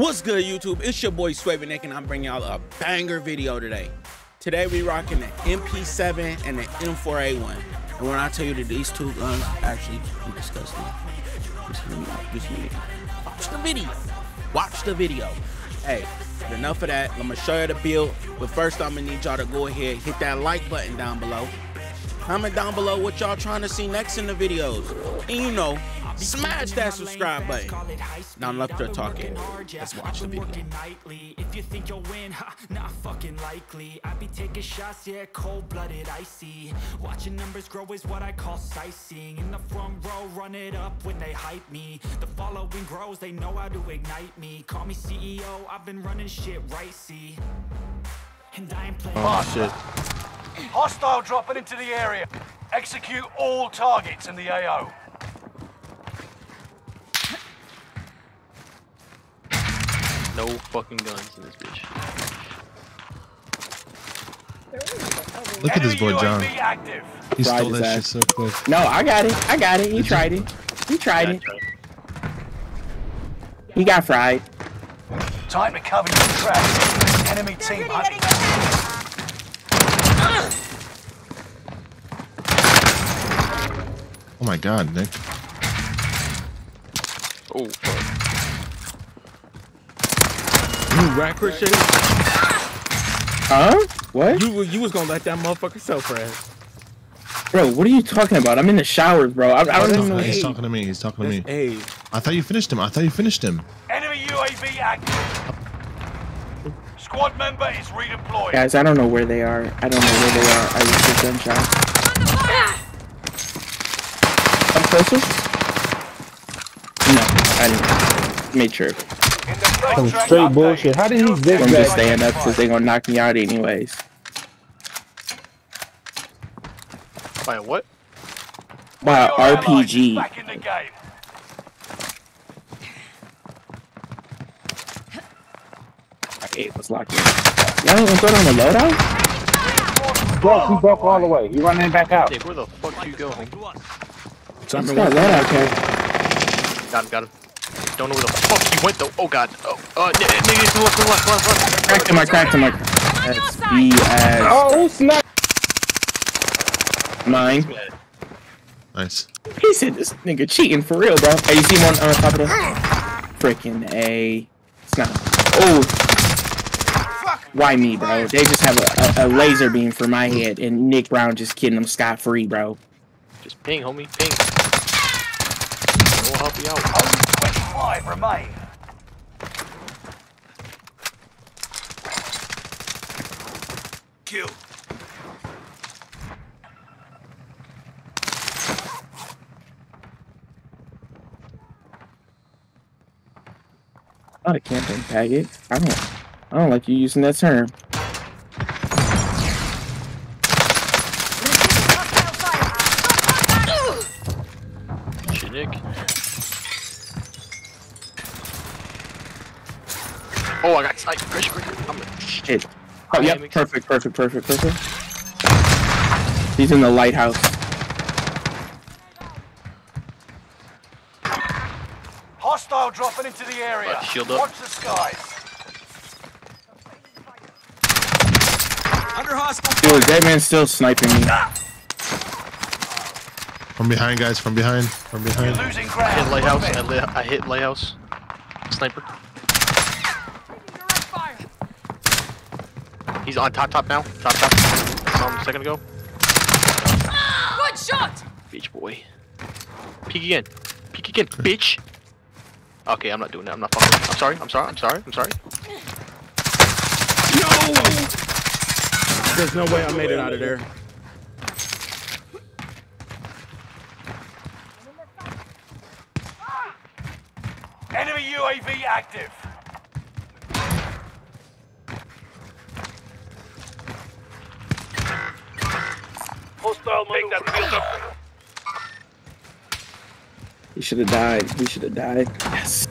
What's good, YouTube? It's your boy Nick, and I'm bringing y'all a banger video today. Today we rocking the MP7 and the M4A1. And when I tell you that these two guns actually are disgusting, just me. Just me. Watch the video. Watch the video. Hey, enough of that. I'm gonna show you the build. But first, I'm gonna need y'all to go ahead hit that like button down below. Comment down below what y'all trying to see next in the videos. And you know, smash that subscribe button. Now enough to talking. Let's watch the video. If you think you'll win, not fucking likely. I be taking shots, yeah, cold-blooded, icy. Watching numbers grow is what I call sightseeing. In the front row, run it up when they hype me. The following grows, they know how to ignite me. Call me CEO, I've been running shit right, see. And I ain't playing. Oh shit. Hostile dropping into the area. Execute all targets in the AO. No fucking guns in this bitch. Look at this boy, John. He stole that shit so quick. No, I got it. I got it. He tried it. He tried it. He got fried. Time to cover your tracks. Enemy team hunting. Oh my god, Nick. Oh, fuck. You rat Huh? What? You you was gonna let that motherfucker self rest. Bro, what are you talking about? I'm in the showers, bro. I, I don't even know. He's talking to me. He's talking to me. Hey. I thought you finished him. I thought you finished him. Enemy UAV active. Squad member is redeployed. Guys, I don't know where they are. I don't know where they are. I just heard gunshots. Come closer? No, I didn't. Made sure. Some straight bullshit. How did he zigzag? I'm just staying up because they're gonna knock me out anyways. By what? By an RPG. Back in the game. My gate was locked in. Y'all ain't gonna go down the loadout? Broke, he broke all the way. He running back out. Nick, where the fuck you going? It's got loadout, okay. Got him, got him. Don't know where the fuck he went though. Oh god. Oh, uh, nigga, to the left, to the left, left, left. Cracked him, I cracked him. I That's BS. Oh, snap. Mine. Nice. He said this nigga cheating for real, bro. Hey, you see one on top of the freaking A. It's not. Oh. Why me, bro? They just have a, a, a laser beam for my head, and Nick Brown just kidding them scot free, bro. Just ping, homie, ping. We'll help you out. Only 25 remain. Kill. Not a camping faggot. I don't. I don't like you using that term. Shit, Nick. Oh, I got. Chris, Chris, I'm a Shit. Oh, yep. Perfect, perfect, perfect, perfect. He's in the lighthouse. Hostile dropping into the area. Right, shield up. Watch the skies. Under hostile. Dude, that man's still sniping me. From behind, guys. From behind. From behind. You're losing I hit lighthouse. I, li I hit lighthouse. Sniper. He's on top, top now. Top, top. I saw him a second ago. Good shot! Bitch boy. Peek again. Peek again, bitch. Okay, I'm not doing that. I'm not fucking. I'm sorry. I'm sorry. I'm sorry. I'm sorry. No! There's no way I made it out of there. Enemy UAV active. Hostile Take that field up. He should have died. He should have died. Yes.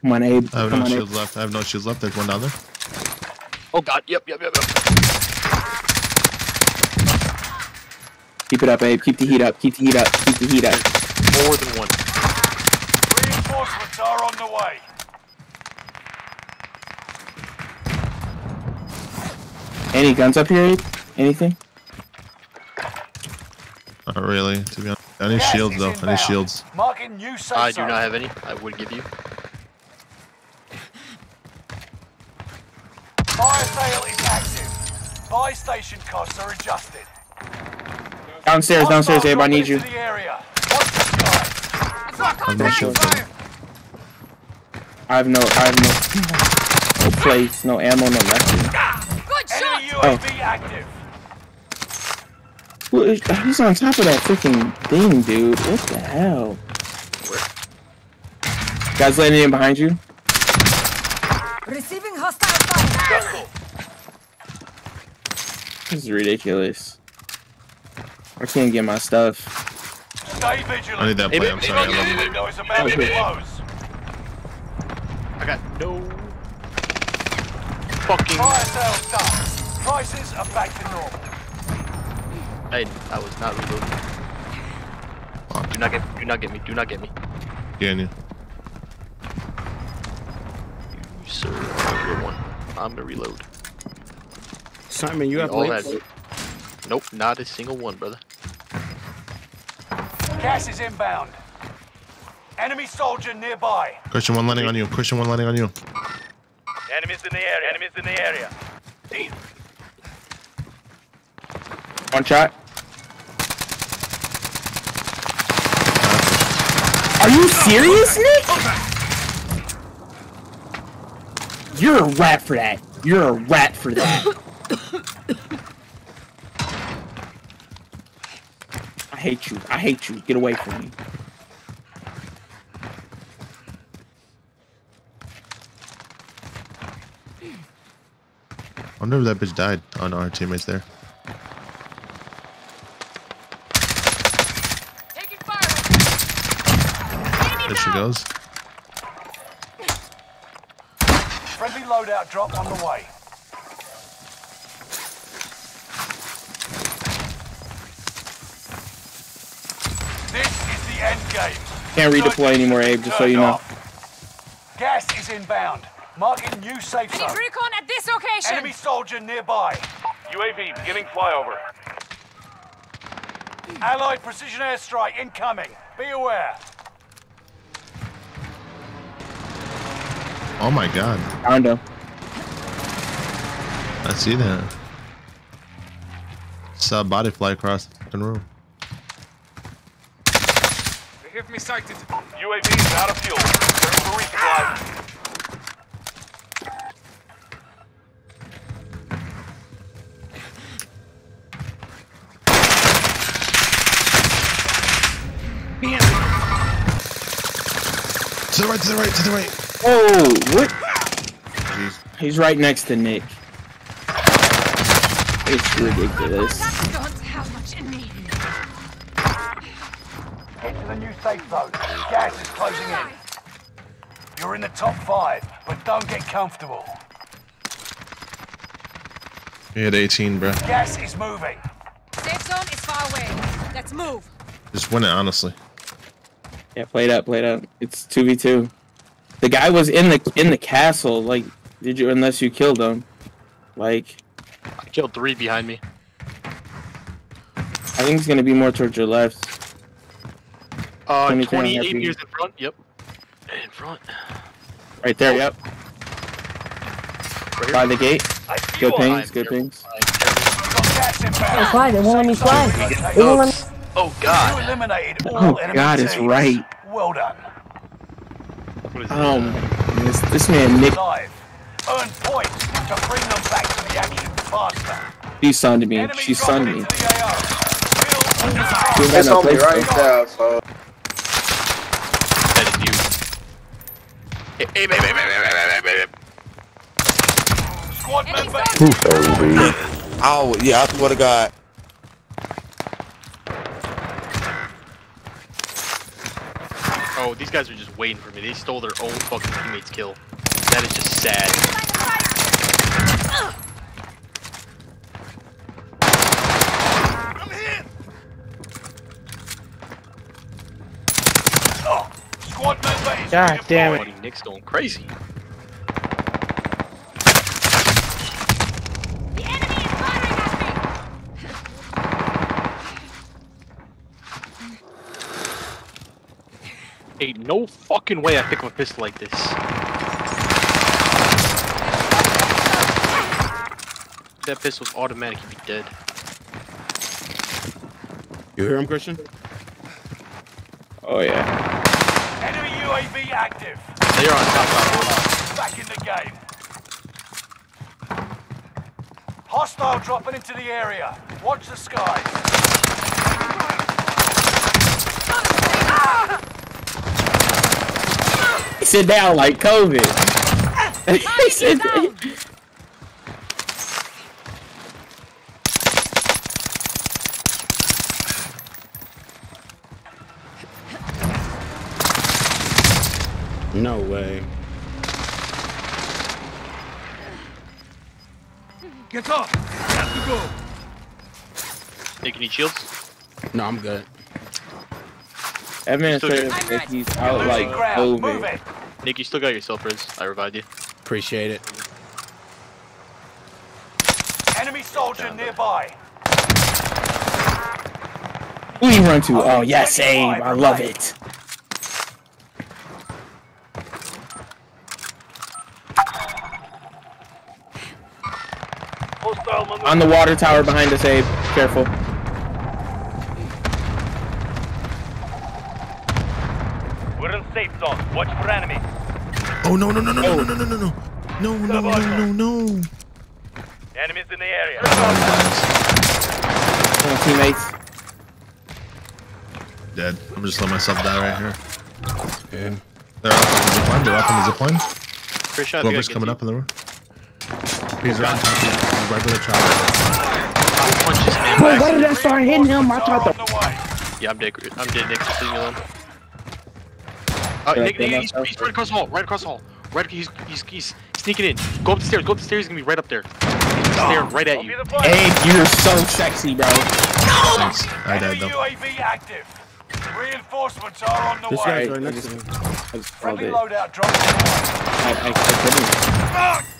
Come on, Abe. I have Come no on, shields left. I have no shields left. There's one down there. Oh god. Yep, yep, yep, yep. Keep it up, Abe. Keep the heat up. Keep the heat up. Keep the heat up. More than one. Reinforcements are on the way. Any guns up here? Abe? Anything? Not really, to be honest. I need shields though. I need shields. Marking new I do not have any. I would give you. Fire sale is active. Buy station costs are adjusted. Downstairs, downstairs, Hostiles Abe. I need you. into the area. Watch the skies. I've got I'm not contact! sure. I have no, I have no, no place, no ammo, no nothing. Good shot! Enemy Oh. UAV He's on top of that freaking thing, dude. What the hell? Guys landing in behind you. Receiving hostile fire! This is ridiculous. I can't get my stuff. Stay vigilant. I need that Hey, play. I'm sorry. I love you. babe. About Okay. close. I got no fucking. Fire sales done. Prices are back to normal. I, I was not reloading. Do not get. Do not get me. Do not get me. Getting you. You sir. I'm good one. I'm gonna reload. Simon, you We have all links? had- Nope, not a single one, brother. Gas is inbound. Enemy soldier nearby. Christian, one landing on you. Christian, one landing on you. Enemies in the area. Enemies in the area. One shot. Are you serious, Nick? You're a rat for that. You're a rat for that. I hate you. I hate you. Get away from me. I wonder if that bitch died. Oh, on our teammate's there. Taking fire! There she goes. Friendly loadout drop on the way. This is the end game. Can't redeploy anymore, Abe, just so you know. Gas is inbound. Marking new safe I zone. need recon at this location! Enemy soldier nearby. UAV beginning flyover. Allied precision airstrike incoming. Be aware. Oh my god. Found him. I see that. Saw a body fly across the fucking room. They have me sighted. UAV is out of fuel. Ready for resupply. To the right, to the right, to the right. Oh, what? Jeez. He's right next to Nick. It's ridiculous. Don't have much in me. Head to the new safe zone. Gas is closing in. You're in the top five, but don't get comfortable. He had 18, bro. Gas is moving. Safe zone is far away. Let's move. Just win it, honestly. Yeah, played up, played up. It's two v two. The guy was in the in the castle. Like, did you? Unless you killed him. Like, I killed three behind me. I think it's gonna be more towards your left. Uh, 20, 28 meters in front. Yep. In front. Right there. Yep. Right By the gate. Good I'm things. Good careful. things. I'm careful. Got gas inbound. fly, they won't let me Safe zone fly. located. They won't let Oh You God. all Oh, God, it's right. Well done. What is Oh, this? man. this this man Nick, Live. Earn points to bring them back to the action faster. she sunned me. Enemy She dropping sunned me. into the AO. Build and She ain't got no place to go. there, so. Squad member. Oh yeah, I swear to God. Oh, these guys are just waiting for me. They stole their own fucking teammate's kill. That is just sad. Squad Squad member is God damn it. Nick's going crazy. The enemy is firing at me! Ain't no fucking way I pick up a pistol like this. That pistol's automatic, you'd be dead. You hear him, Christian? Oh yeah. Enemy UAV active. They're on top of Back in the game. Hostile dropping into the area. Watch the skies. Sit down like COVID. he said, down. No way. Get up. Have to go. Nick, you need shields? No, I'm good. administrative I'm ready. he's out like ground. Move COVID. It. Nick, you still got yourself, Riz. I revived you. Appreciate it. Enemy soldier nearby. Who you run to? Oh yes, save. I love it. On the water tower behind us, Abe. Careful. We're in safe zone. Watch for enemy. Oh no no no no no oh. no no no no no no no no no. Enemies in the area. Come on, teammates. Dead. I'm just letting myself die right here. Yeah. They're up on the zipline. They're up on the zipline. First shot, Whoever's coming up in the room. He's right on top. He's right by the chopper. Punch this man Why did I start hitting him? I thought on the the. Yeah, I'm dead. I'm dead, Nick. Just leave me alone. Uh, Nick, Nick he's, he's right across the hall. Right across the hall. Right, he's, he's, he's sneaking in. Go up the stairs. Go up the stairs. He's gonna be right up there. He's staring right at you. the first. Abe, you're so sexy, bro. Thanks. I died though. UAV active. Reinforcements are on the This way. guy's right next to me. I just called Friendly it. loadout dropping. I, I, I couldn't.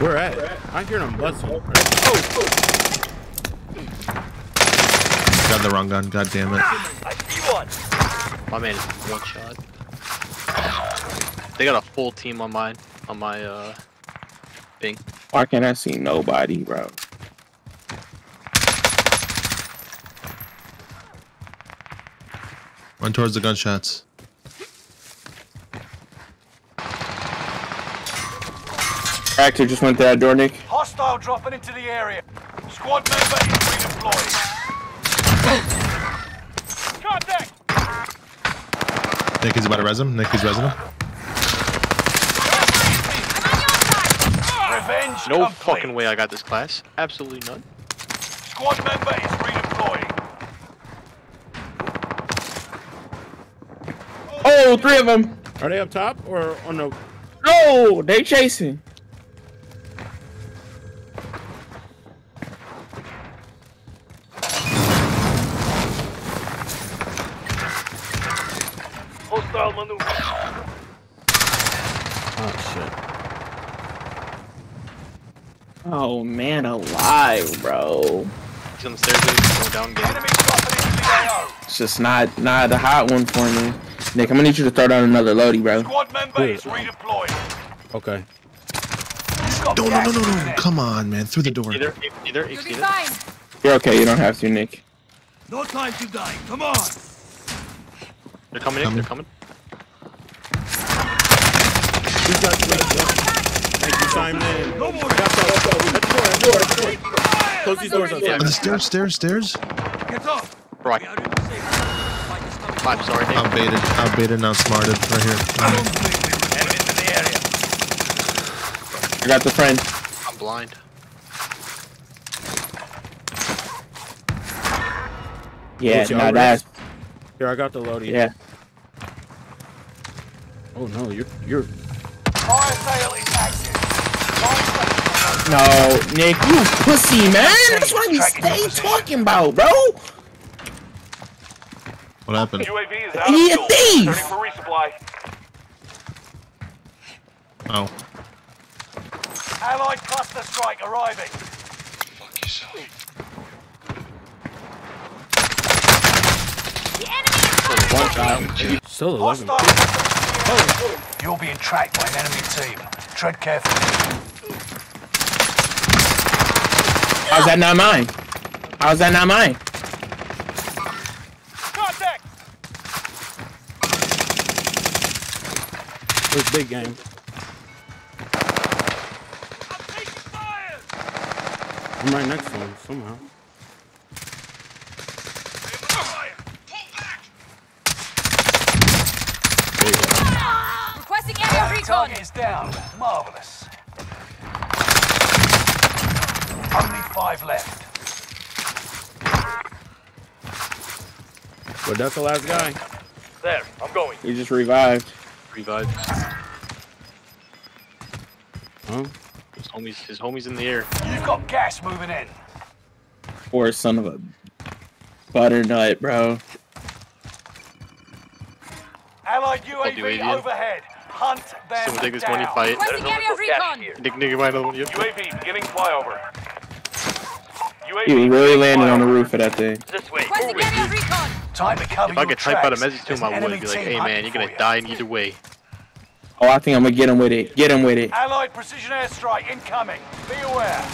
Where at? I hear them busting. Got the wrong gun. God damn it. I see one. My man is one shot. They got a full team on mine. On my uh thing. Why can't I see nobody, bro? Run towards the gunshots. Tractor just went through that door, Nick. Hostile dropping into the area. Squad member is redeployed. Contact. Nick is about to res him. Nick is resing him. Revenge No complete. fucking way I got this class. Absolutely none. Squad member is redeploying. Oh, three of them. Are they up top or oh, on the? No, they chasing. Hostile maneuver. Oh shit. Oh man, alive, bro. He's on the stairs. He's going down. Game. Enemy dropping into the AO. It's just not not a hot one for me. Nick, I'm gonna need you to throw down another loadie, bro. Squad member is redeployed. Okay. No no no no no. Come on, man. Through the door. Either, either, You'll be either. fine. You're okay. You don't have to, Nick. No time to die. Come on. They're coming in. They're coming. He's got Thank you, Simon. No more. Got the- got the door, door, door. Close these doors On Simon. the stairs, stairs, stairs. Get off. Right. I, I'm sorry, Nick. Outbaited, outbaited, outsmarted. Right here. Enemies in the area. I got the friend. I'm blind. Yeah, What's your now arrest? Here, I got the loadie. yeah. Oh no, you're you're. Fire sale is active. Fire sale. No, Nick, you pussy, man. That's what we stay talking about, bro. What happened? UAV is out He a fuel. thief! For resupply. Oh. Allied cluster strike arriving. The enemy is One shot. Still 11. Hostile. You're being tracked by an enemy team. Tread carefully. How's that not mine? How's that not mine? Contact! It's big game. I'm right next to him somehow. requesting area recon. Target is down. Marvelous. Only five left. But that's the last guy. There, I'm going. He just revived. Revived. Huh? His homies, his homies in the air. You've got gas moving in. Poor son of a butternut, bro. Allied you, UAV overhead. Hunt them Someone take this down. money, fight. Requesting area recon. Nick, nigga, mind on you. UAV beginning flyover. UAV He was really beginning landing on the roof of that thing. This way. Requesting Move it. area recon. Time to cover If I could type out a message to There's him, I would be like, hey man, you're gonna you. die in either way. Oh, I think I'm gonna get him with it. Get him with it. Allied precision airstrike incoming. Be aware.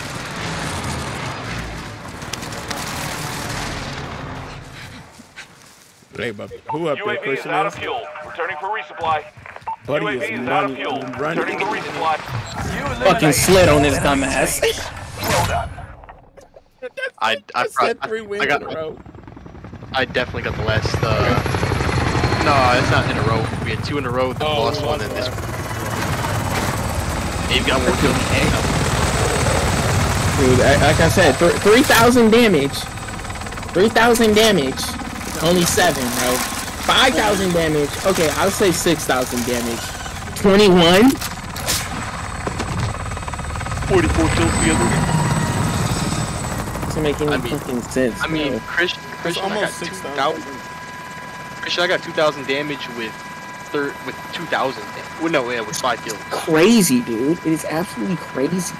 Hey, but who up there? UAV is Christian out of fuel. Returning for resupply. Buddy UAV is is out of running, fuel. running. Returning for resupply. You Fucking slid on all his dumbass. teams. Well done. I, I, I pro- said three wins I, got, in a row. I definitely got the last. Uh, no, it's not in a row. We had two in a row. The Oh, lost one, and this. one. Dave got more kills than me. Dude, I- like I said, th- 3,000 damage. 3,000 damage. Only 7, bro. 5,000 damage. Okay, I'll say 6,000 damage. 21? 44 kills together. Doesn't make any I mean- fucking sense. I mean, bro. Christian, It's Christian, I got 2,000. 6,000. Christian, I got 2,000 damage with thir- with 2,000. Well, no, yeah, with five kills. crazy, dude. It is absolutely crazy.